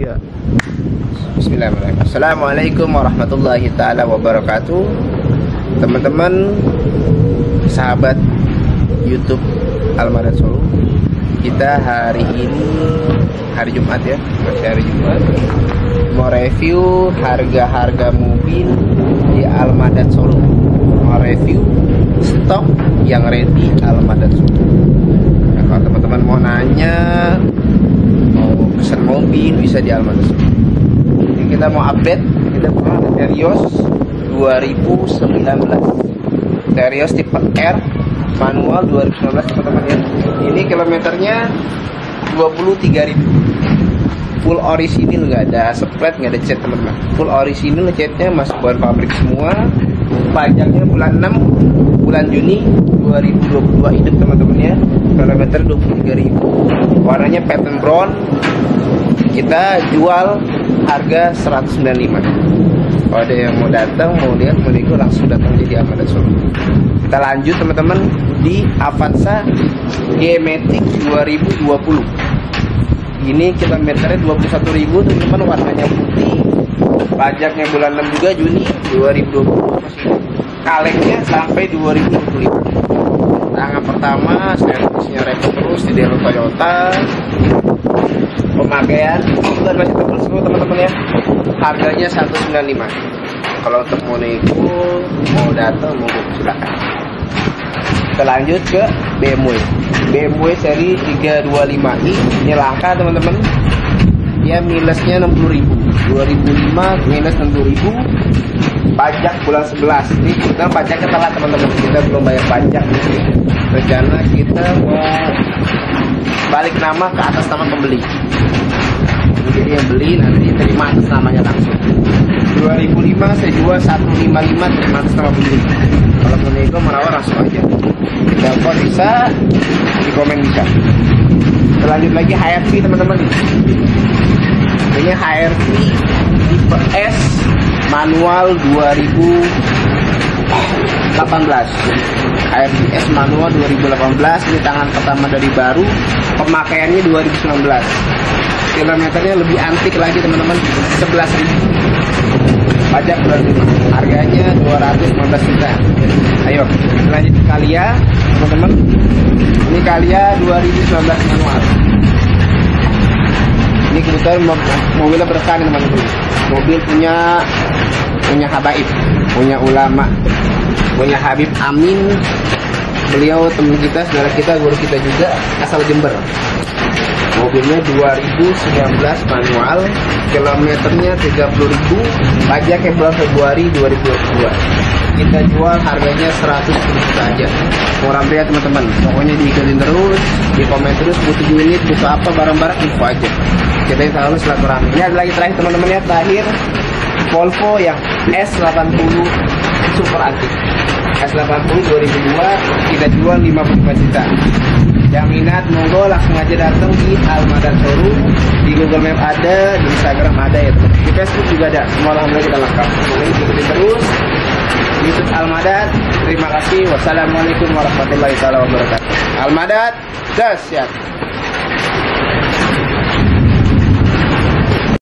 tiga Bismillahirrahmanirrahim. Assalamualaikum warahmatullahi taala wabarakatuh. Teman-teman Sahabat Youtube Almadan Solo Kita hari ini Hari Jumat ya Masih hari Jumat Mau review harga-harga mobil Di Almadan Solo. Mau review stok yang ready Almadan Solo nah, Kalau teman-teman mau nanya Mau mobil bisa di Almadan Solo Ini kita mau update Kita ada Terios 2019 Terios tipe R manual 2019 teman-teman ya ini kilometernya 23.000 full orisinil nggak ada split nggak ada cat teman-teman. Full orisinil catnya masuk bahan pabrik semua. Pajaknya bulan 6 bulan Juni 2022 hidup teman-teman ya. Kilometer 23.000 warnanya pattern brown kita jual harga 195 kalau ada yang mau datang mau lihat mau nego langsung datang jadi Amanda Solo kita lanjut teman-teman di Avanza G-Matic 2020 ini kilometernya 21.000 teman-teman warnanya putih. Pajaknya bulan 6 juga Juni 2020 masih kalengnya sampai 2025 tangan pertama servisnya repot terus di Delo Toyota pemakaian. Bukan masih tebal semua teman-teman ya. Harganya 195 kalau untuk mau nego mau datang mau silakan. Kita lanjut ke BMW BMW seri 325i ini langka teman-teman. Dia minusnya 60.000 2005 minus 60.000 pajak bulan 11 ini kita pajaknya telat teman-teman. Kita belum bayar pajak. Rencana kita mau balik nama ke atas nama pembeli nanti terima atas namanya langsung 2005 saya jual 155 terima atas nama pembeli kalau mau nego merawat langsung aja. Telepon bisa di komen bisa. Lanjut lagi HRV teman-teman. Ini HRV tipe S manual 2018 HRVS manual 2018 ini tangan pertama dari baru pemakaiannya 2019 kilometernya lebih antik lagi teman-teman 11 ribu. Pajak berarti harganya 215 juta. Ayo lanjut ke Kalia teman-teman. Ini Kalia 2019 manual. Ini kebetulan mobilnya berkah teman-teman. Mobil punya punya habaib punya ulama punya Habib Amin. Beliau teman kita saudara kita guru kita juga asal Jember. Mobilnya 2019 manual kilometernya 30.000 pajaknya bulan Februari 2022 kita jual harganya 100 juta aja murah meriah teman-teman. Pokoknya diikutin terus di komen terus butuh unit butuh apa barang-barang info aja. Kita selalu silaturahmi. Ini ada lagi terakhir teman-teman ya terakhir Volvo yang S80 super antik S80 2002 kita jual 55 juta. Yang minat monggo langsung aja datang di Almadan Showroom di Google Map ada di Instagram ada ya. Di Facebook juga ada. Semua alhamdulillah kita lengkap. Boleh ikuti terus. YouTube Almadat terima kasih. Wassalamualaikum warahmatullahi wabarakatuh. Almadat gas ya